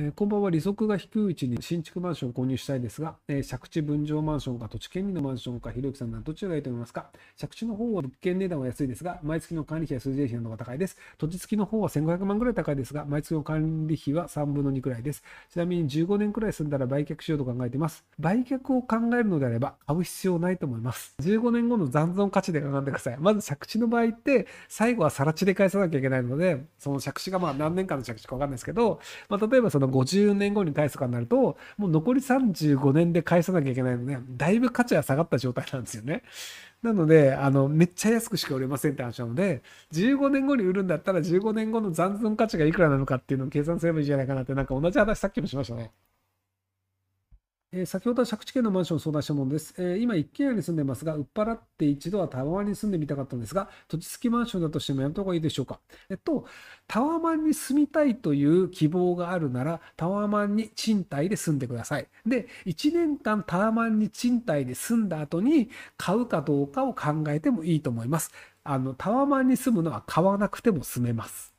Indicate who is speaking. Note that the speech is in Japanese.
Speaker 1: えー、こんばんは。利息が低いうちに新築マンションを購入したいですが、えー、借地分譲マンションか土地権利のマンションか、ひろゆきさんならどちらがいいと思いますか借地の方は物件値段は安いですが、毎月の管理費や数字費などが高いです。土地付きの方は1500万ぐらい高いですが、毎月の管理費は3分の2くらいです。ちなみに15年くらい住んだら売却しようと考えています。売却を考えるのであれば、買う必要ないと思います。15年後の残存価値で考えてください。まず借地の場合って、最後は更地で返さなきゃいけないので、その借地がまあ何年間の借地かわかんないですけど、まあ、例えばその50年後にに返すとかになると、もう残り35年で返さなきゃいけないので、だいぶ価値は下がった状態なんですよね。なので、あの、めっちゃ安くしか売れませんって話なので、15年後に売るんだったら15年後の残存価値がいくらなのかっていうのを計算すればいいんじゃないかなって、なんか同じ話さっきもしましたね。えー、先ほどは借地権のマンションを相談したものです。えー、今、一軒家に住んでますが、売っ払って一度はタワマンに住んでみたかったんですが、土地付きマンションだとしてもやめた方がいいでしょうか。えっと、タワマンに住みたいという希望があるなら、タワマンに賃貸で住んでください。で、1年間タワマンに賃貸で住んだ後に買うかどうかを考えてもいいと思います。あの、タワマンに住むのは買わなくても住めます。